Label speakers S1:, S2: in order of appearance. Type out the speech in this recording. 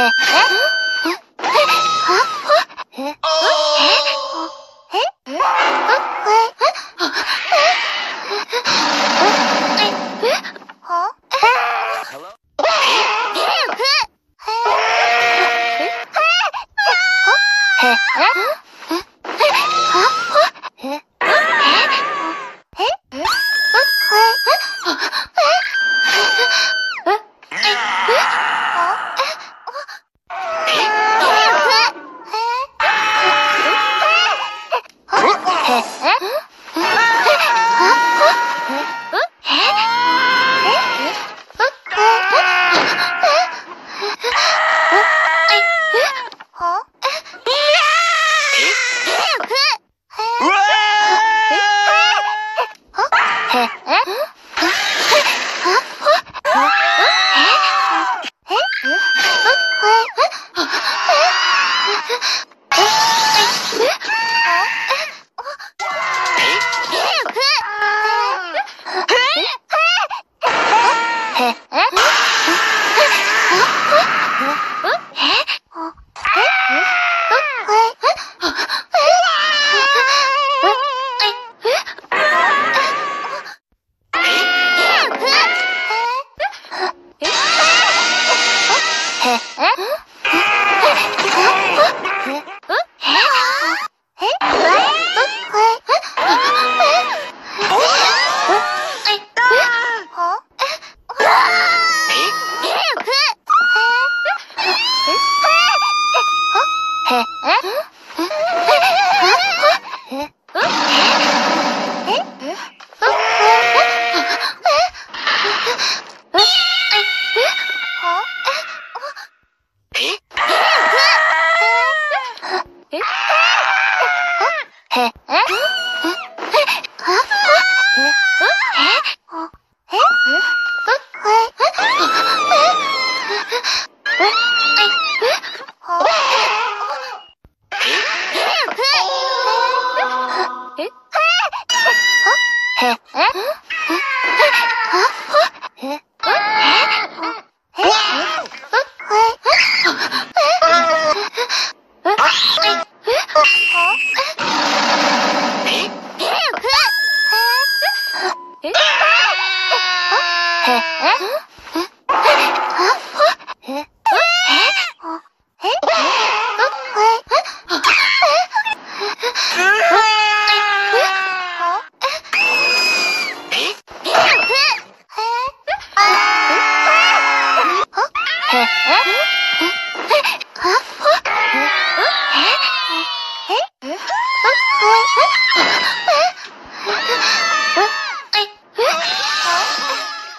S1: Huh? えええええええっ？